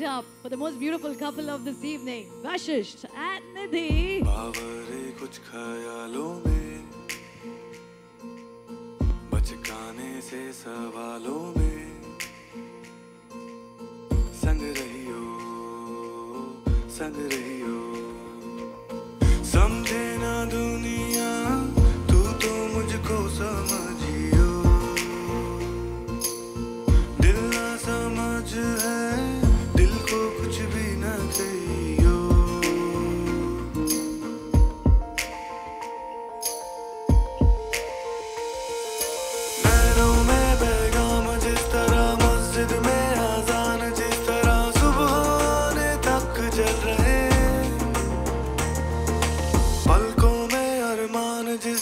up for the most beautiful couple of this evening, Vashish and Nidhi. कुछ ख्यालों में बचकाने से सवालों में संग रहियो संग रहियो समझे ना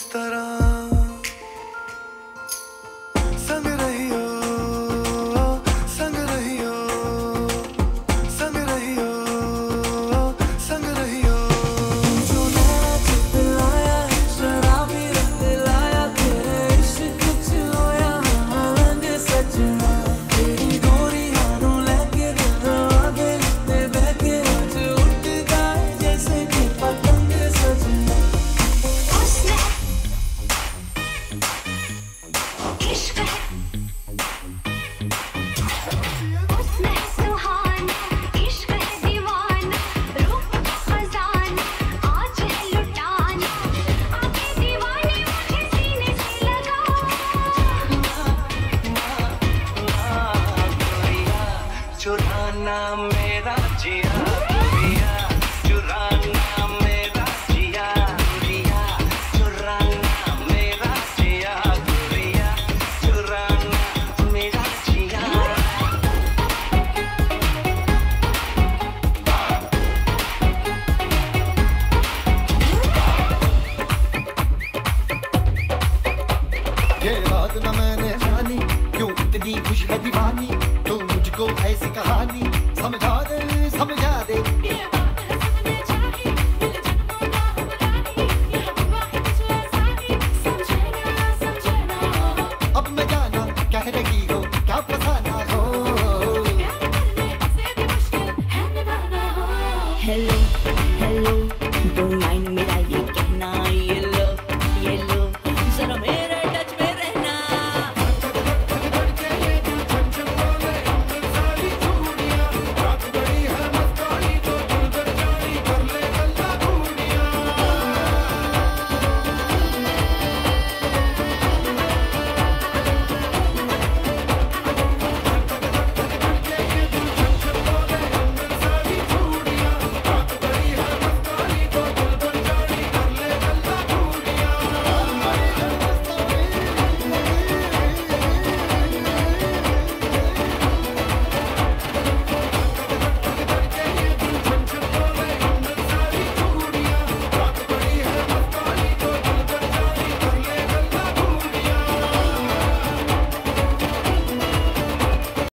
अरमान जिस तरह चुराना मेरा जिया मेरा जिया गुड़िया चुराना मेरा जिया चुराना मेरा जिया। ये मैंने जानी, क्यों इतनी खुश है दीवानी? ऐसी कहानी समझा दे समझा दे। अब मैं जाना कह रही हो क्या फसाना हो? हेलो